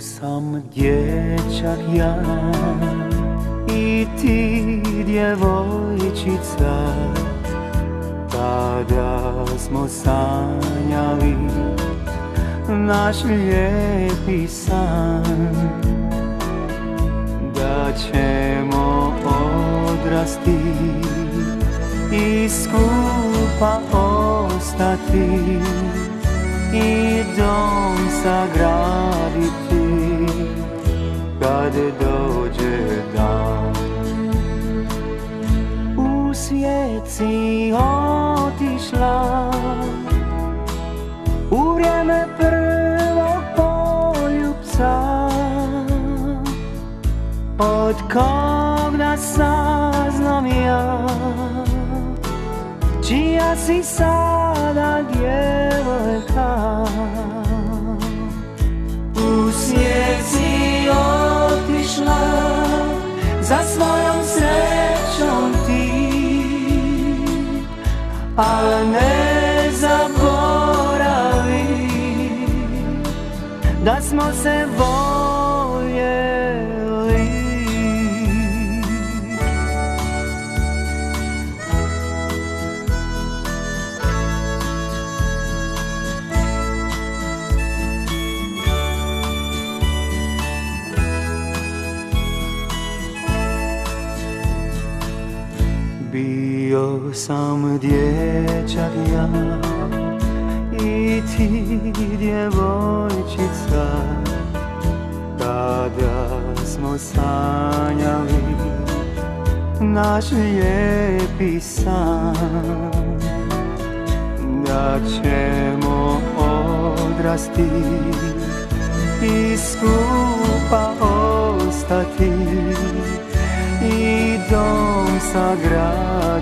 sam dječak ja i ti djevojčica. Tada smo sanjali naš lijepi san Da ćemo odrasti i skupa ostati i dom sagraditi kad dođe dan. U svijet si otišla u vrijeme prvog poljubca od kog da saznam ja čija si sada djevojka svojom srećom ti A ne zaboravi da smo se voljeli Bio sam dječak ja i ti djevojčica. Tada smo sanjali naš lijepi san Da ćemo odrasti i skupa ostati i dom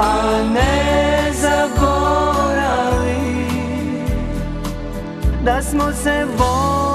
A ne zaboravi da smo se voljeli